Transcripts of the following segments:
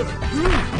Mm-hmm.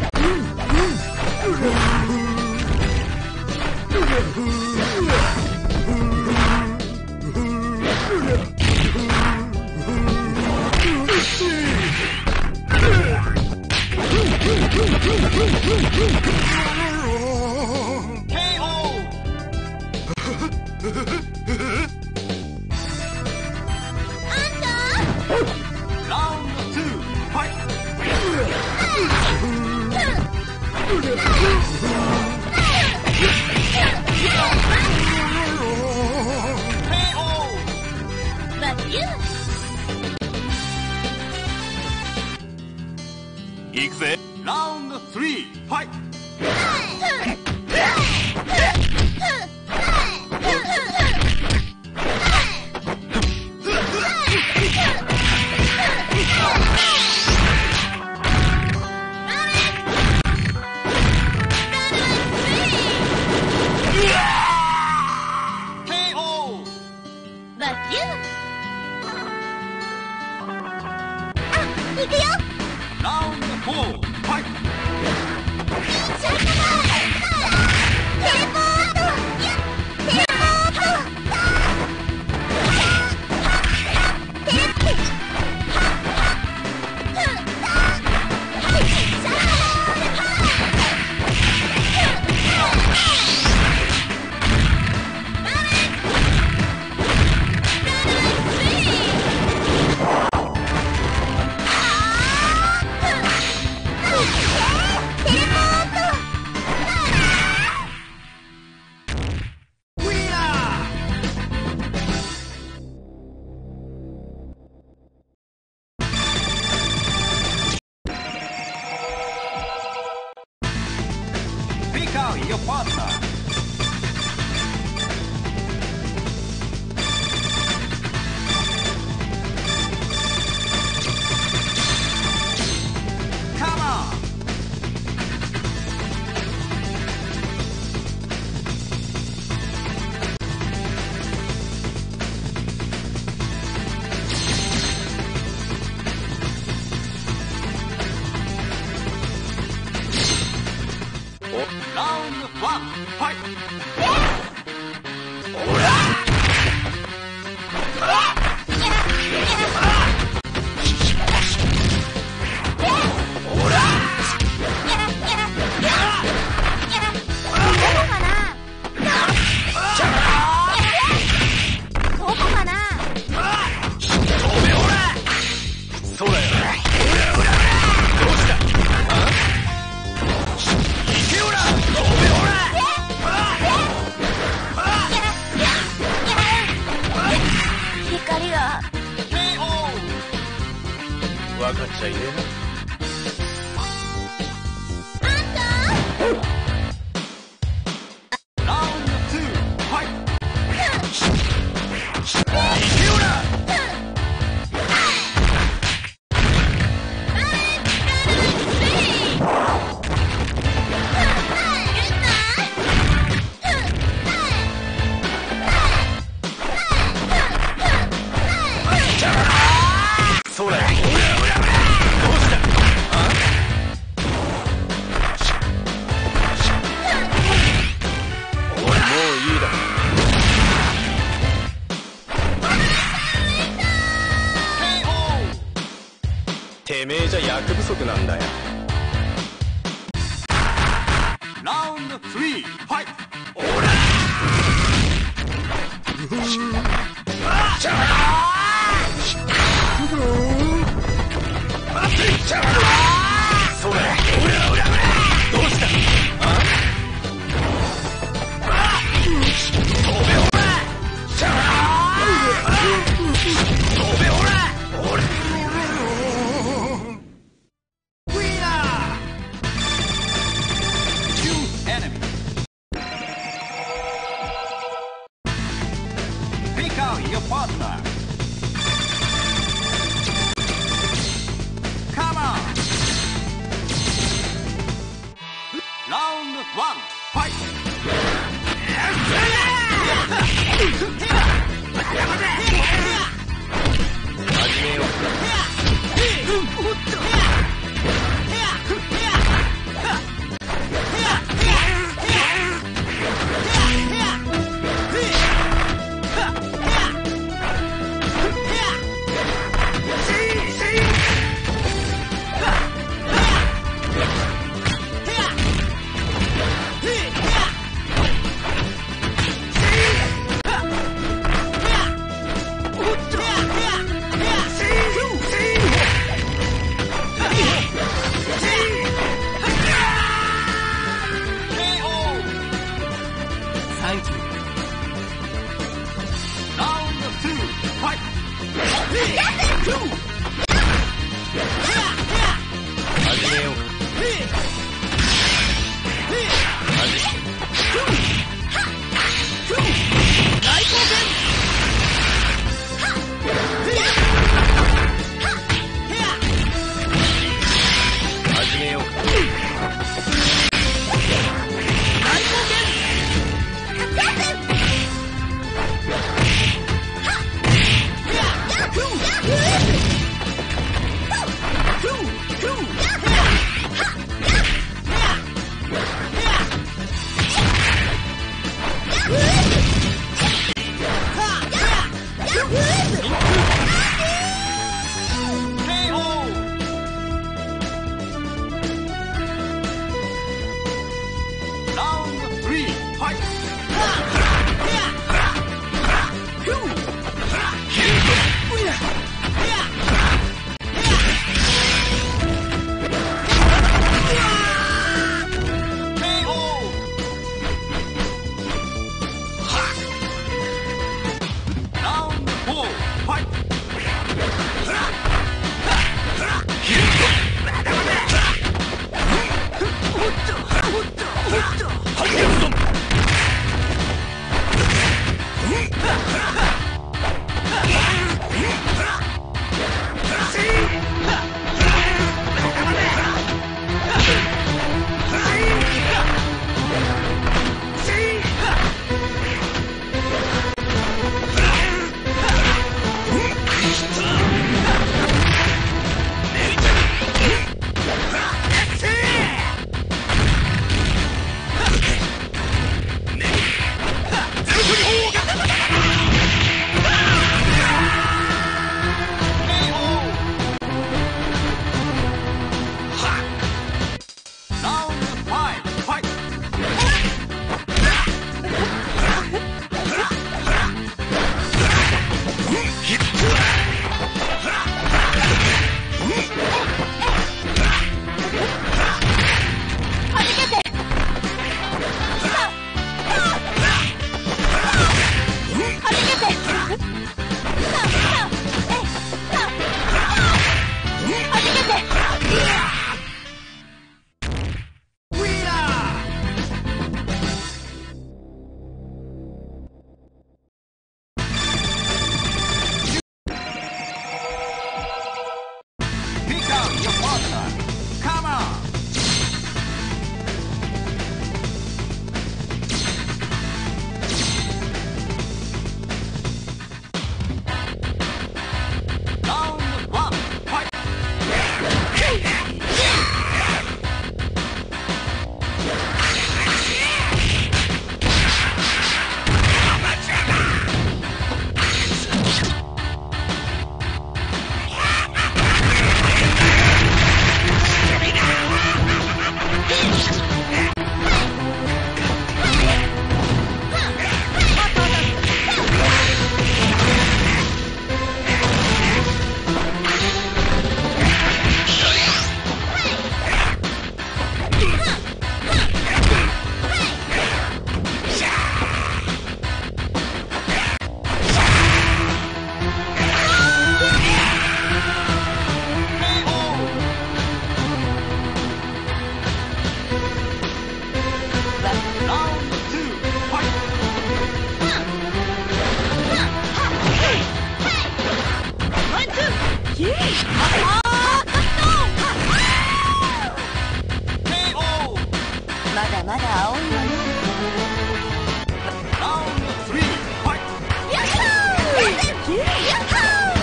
行くぜ。ラウンド3ファイト。오라!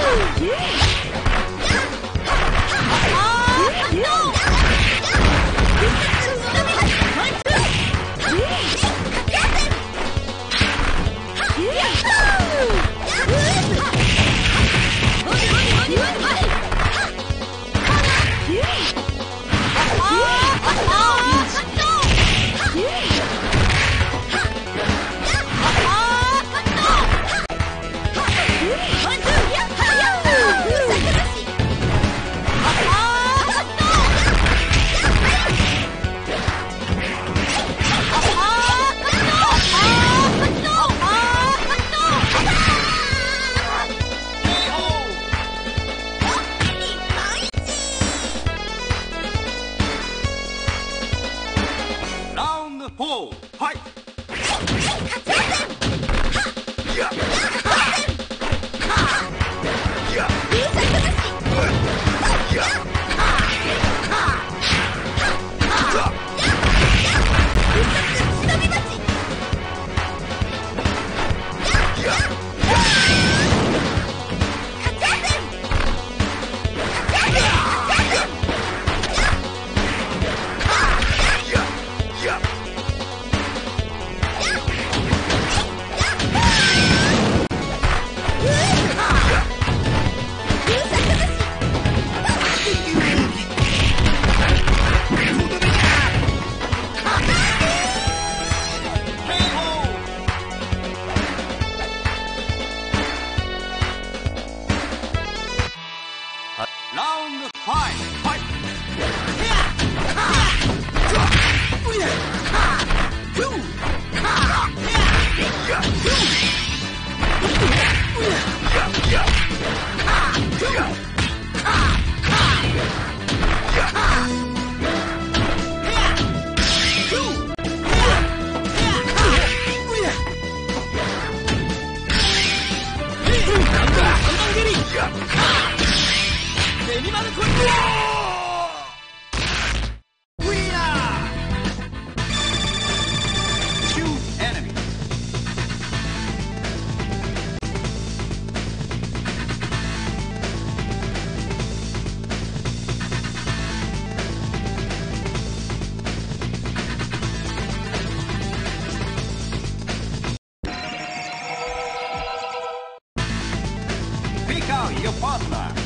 Oh, yeah! Take out your partner.